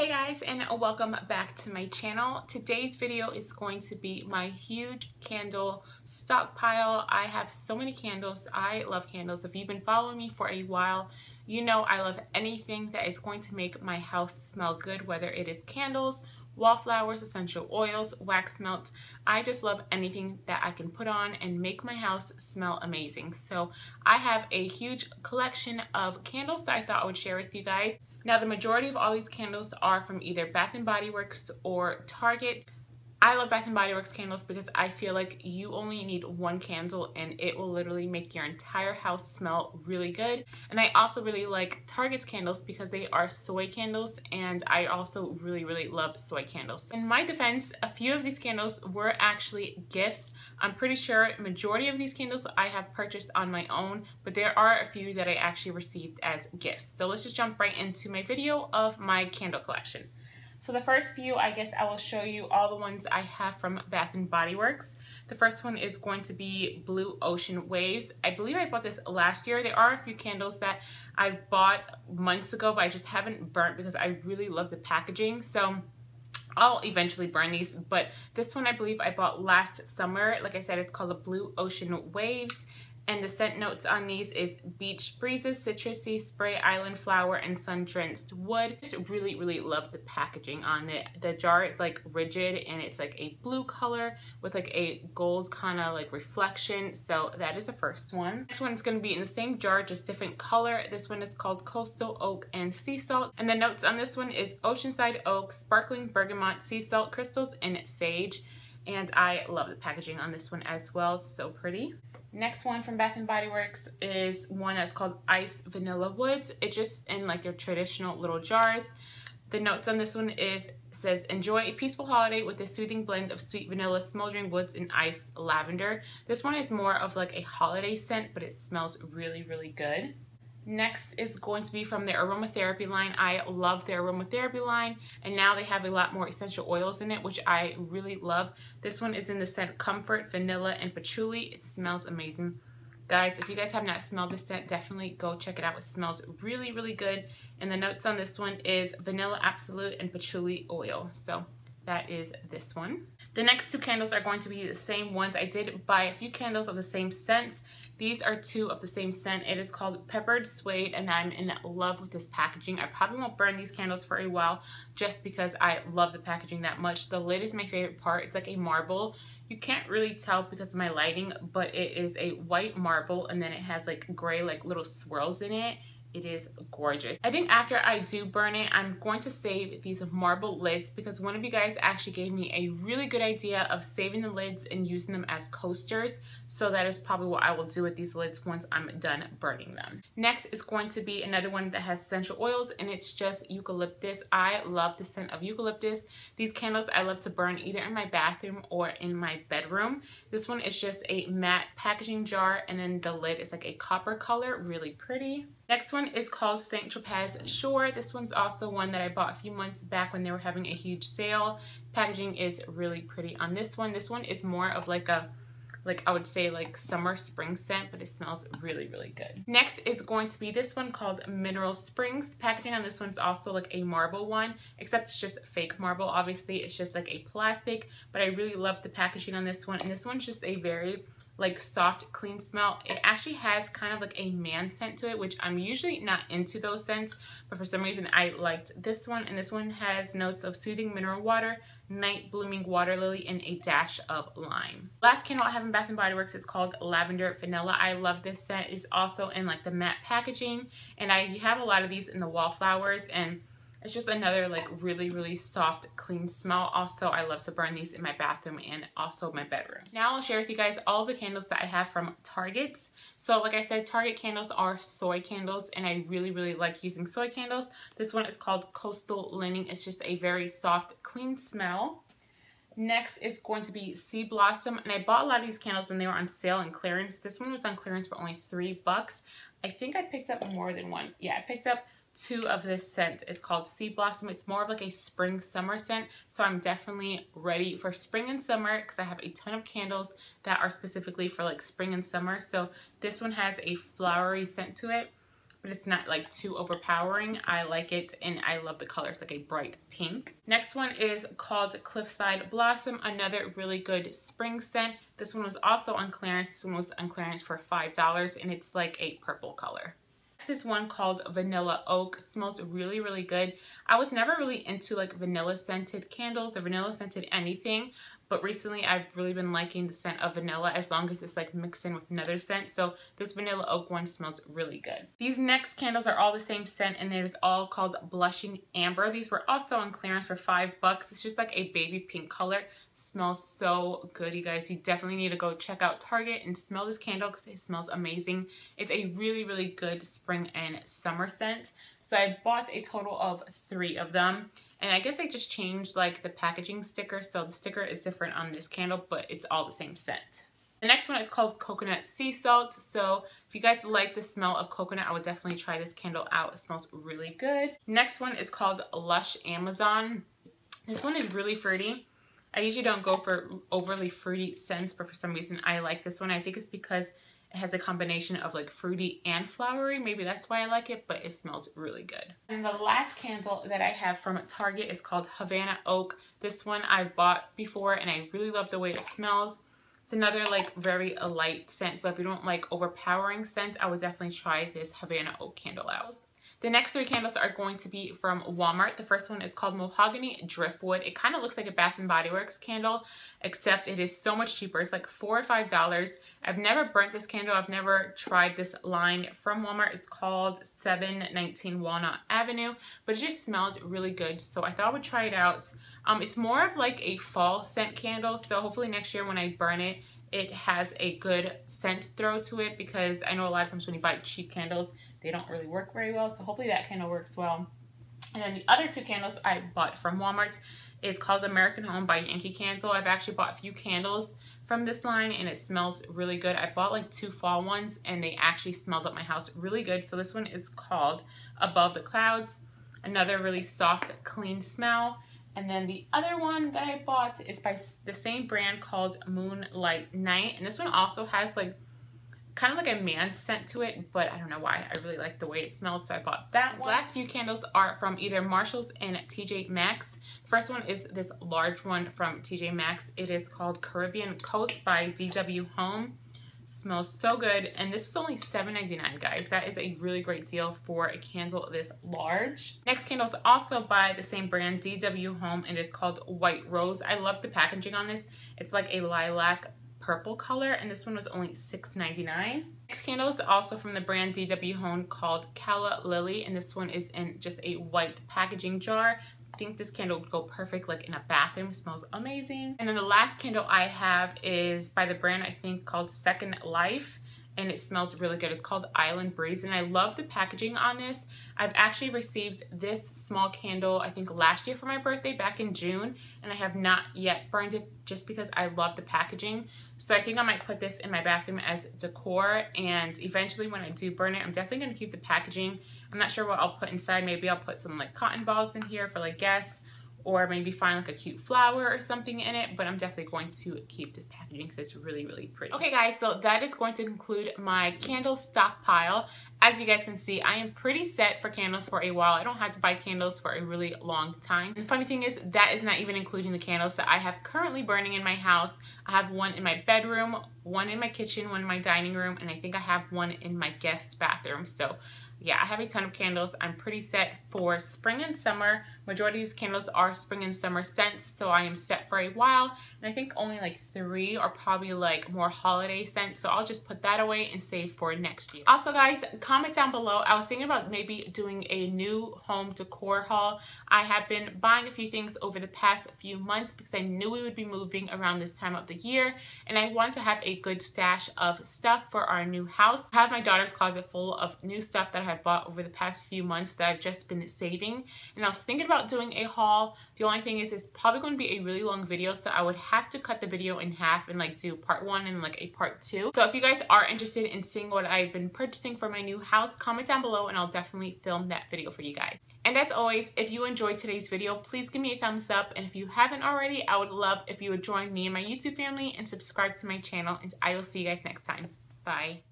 Hey guys and welcome back to my channel. Today's video is going to be my huge candle stockpile. I have so many candles. I love candles. If you've been following me for a while, you know I love anything that is going to make my house smell good, whether it is candles, wallflowers, essential oils, wax melts. I just love anything that I can put on and make my house smell amazing. So I have a huge collection of candles that I thought I would share with you guys. Now the majority of all these candles are from either Bath & Body Works or Target. I love Bath & Body Works candles because I feel like you only need one candle and it will literally make your entire house smell really good. And I also really like Target's candles because they are soy candles and I also really, really love soy candles. In my defense, a few of these candles were actually gifts. I'm pretty sure majority of these candles I have purchased on my own, but there are a few that I actually received as gifts. So let's just jump right into my video of my candle collection. So the first few, I guess I will show you all the ones I have from Bath & Body Works. The first one is going to be Blue Ocean Waves. I believe I bought this last year. There are a few candles that I've bought months ago, but I just haven't burnt because I really love the packaging. So I'll eventually burn these, but this one I believe I bought last summer. Like I said, it's called the Blue Ocean Waves. And the scent notes on these is beach breezes, citrusy, spray island flower, and sun-drenched wood. Just really, really love the packaging on it. The jar is like rigid and it's like a blue color with like a gold kind of like reflection. So that is the first one. Next one is going to be in the same jar, just different color. This one is called Coastal Oak and Sea Salt. And the notes on this one is Oceanside Oak, Sparkling Bergamot, Sea Salt Crystals, and Sage. And I love the packaging on this one as well. So pretty. Next one from Bath & Body Works is one that's called Ice Vanilla Woods. It's just in like your traditional little jars. The notes on this one is says enjoy a peaceful holiday with a soothing blend of sweet vanilla, smoldering woods, and iced lavender. This one is more of like a holiday scent, but it smells really, really good. Next is going to be from their aromatherapy line. I love their aromatherapy line and now they have a lot more essential oils in it which I really love. This one is in the scent Comfort, Vanilla, and Patchouli. It smells amazing. Guys, if you guys have not smelled this scent, definitely go check it out. It smells really, really good. And the notes on this one is Vanilla Absolute and Patchouli Oil. So that is this one. The next two candles are going to be the same ones. I did buy a few candles of the same scents. These are two of the same scent. It is called Peppered Suede and I'm in love with this packaging. I probably won't burn these candles for a while just because I love the packaging that much. The lid is my favorite part. It's like a marble. You can't really tell because of my lighting, but it is a white marble and then it has like gray like little swirls in it it is gorgeous. I think after I do burn it, I'm going to save these marble lids because one of you guys actually gave me a really good idea of saving the lids and using them as coasters. So that is probably what I will do with these lids once I'm done burning them. Next is going to be another one that has essential oils and it's just eucalyptus. I love the scent of eucalyptus. These candles I love to burn either in my bathroom or in my bedroom. This one is just a matte packaging jar and then the lid is like a copper color, really pretty. Next one is called St. Tropez Shore. This one's also one that I bought a few months back when they were having a huge sale. Packaging is really pretty on this one. This one is more of like a like I would say like summer spring scent, but it smells really, really good. Next is going to be this one called Mineral Springs. The packaging on this one is also like a marble one, except it's just fake marble. Obviously, it's just like a plastic, but I really love the packaging on this one. And this one's just a very like soft, clean smell. It actually has kind of like a man scent to it, which I'm usually not into those scents, but for some reason I liked this one. And this one has notes of soothing mineral water, night blooming water lily, and a dash of lime. Last candle I have in Bath & Body Works is called Lavender Vanilla. I love this scent. It's also in like the matte packaging, and I have a lot of these in the wallflowers, and it's just another like really, really soft, clean smell. Also, I love to burn these in my bathroom and also my bedroom. Now I'll share with you guys all the candles that I have from Target. So like I said, Target candles are soy candles and I really, really like using soy candles. This one is called Coastal Linen. It's just a very soft, clean smell. Next is going to be Sea Blossom. And I bought a lot of these candles when they were on sale and clearance. This one was on clearance for only three bucks. I think I picked up more than one. Yeah, I picked up two of this scent. It's called Sea Blossom. It's more of like a spring summer scent. So I'm definitely ready for spring and summer because I have a ton of candles that are specifically for like spring and summer. So this one has a flowery scent to it. but it's not like too overpowering. I like it and I love the color. It's like a bright pink. Next one is called Cliffside Blossom, another really good spring scent. This one was also on clearance. This one was on clearance for $5 and it's like a purple color. Next is one called Vanilla Oak. It smells really, really good. I was never really into like vanilla scented candles or vanilla scented anything, but recently I've really been liking the scent of vanilla as long as it's like mixed in with another scent. So this vanilla oak one smells really good. These next candles are all the same scent and it is all called Blushing Amber. These were also on clearance for five bucks. It's just like a baby pink color. Smells so good, you guys. You definitely need to go check out Target and smell this candle because it smells amazing. It's a really, really good spring and summer scent. So I bought a total of three of them. And I guess I just changed like the packaging sticker. So the sticker is different on this candle, but it's all the same scent. The next one is called Coconut Sea Salt. So if you guys like the smell of coconut, I would definitely try this candle out. It smells really good. Next one is called Lush Amazon. This one is really fruity. I usually don't go for overly fruity scents, but for some reason I like this one. I think it's because it has a combination of like fruity and flowery. Maybe that's why I like it, but it smells really good. And the last candle that I have from Target is called Havana Oak. This one I've bought before and I really love the way it smells. It's another like very light scent. So if you don't like overpowering scent, I would definitely try this Havana Oak candle out. The next three candles are going to be from Walmart. The first one is called Mahogany Driftwood. It kind of looks like a Bath & Body Works candle, except it is so much cheaper. It's like 4 or $5. I've never burnt this candle. I've never tried this line from Walmart. It's called 719 Walnut Avenue, but it just smells really good. So I thought I would try it out. Um, it's more of like a fall scent candle. So hopefully next year when I burn it, it has a good scent throw to it because I know a lot of times when you buy cheap candles, they don't really work very well. So hopefully that candle works well. And then the other two candles I bought from Walmart is called American Home by Yankee Candle. I've actually bought a few candles from this line and it smells really good. I bought like two fall ones and they actually smelled up my house really good. So this one is called Above the Clouds. Another really soft, clean smell. And then the other one that I bought is by the same brand called Moonlight Night. And this one also has like kind of like a man scent to it, but I don't know why. I really like the way it smelled, so I bought that one. Last few candles are from either Marshalls and TJ Maxx. First one is this large one from TJ Maxx. It is called Caribbean Coast by DW Home. Smells so good, and this is only $7.99, guys. That is a really great deal for a candle this large. Next candle is also by the same brand, DW Home, and it's called White Rose. I love the packaging on this. It's like a lilac purple color and this one was only $6.99. Next candle is also from the brand DW Home called Calla Lily and this one is in just a white packaging jar. I think this candle would go perfect like in a bathroom. It smells amazing. And then the last candle I have is by the brand I think called Second Life and it smells really good. It's called Island Breeze and I love the packaging on this. I've actually received this small candle I think last year for my birthday back in June and I have not yet burned it just because I love the packaging. So I think I might put this in my bathroom as decor and eventually when I do burn it, I'm definitely going to keep the packaging. I'm not sure what I'll put inside. Maybe I'll put some like cotton balls in here for like guests or maybe find like a cute flower or something in it but I'm definitely going to keep this packaging because it's really really pretty. Okay guys so that is going to conclude my candle stockpile as you guys can see, I am pretty set for candles for a while. I don't have to buy candles for a really long time. And funny thing is, that is not even including the candles that I have currently burning in my house. I have one in my bedroom, one in my kitchen, one in my dining room, and I think I have one in my guest bathroom. So yeah, I have a ton of candles. I'm pretty set for spring and summer. Majority of these candles are spring and summer scents, so I am set for a while. And I think only like three are probably like more holiday scents, so I'll just put that away and save for next year. Also guys, comment down below. I was thinking about maybe doing a new home decor haul. I have been buying a few things over the past few months because I knew we would be moving around this time of the year, and I want to have a good stash of stuff for our new house. I have my daughter's closet full of new stuff that I have bought over the past few months that I've just been saving. And I was thinking about doing a haul. The only thing is it's probably going to be a really long video. So I would have to cut the video in half and like do part one and like a part two. So if you guys are interested in seeing what I've been purchasing for my new house, comment down below and I'll definitely film that video for you guys. And as always, if you enjoyed today's video, please give me a thumbs up. And if you haven't already, I would love if you would join me and my YouTube family and subscribe to my channel. And I will see you guys next time. Bye.